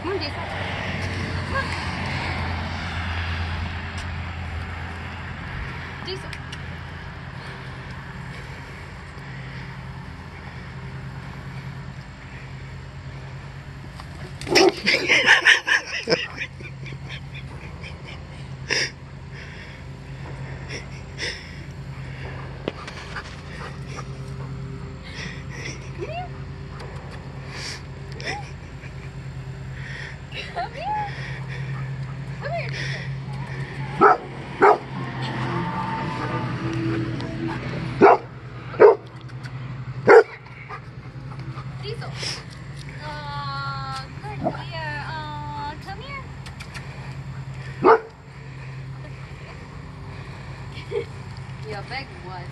Come on, Diesel. Come on. Diesel. Come here. Uh, come here, Diesel. Diesel. Aw, good dear. Aw, come here. Your bag was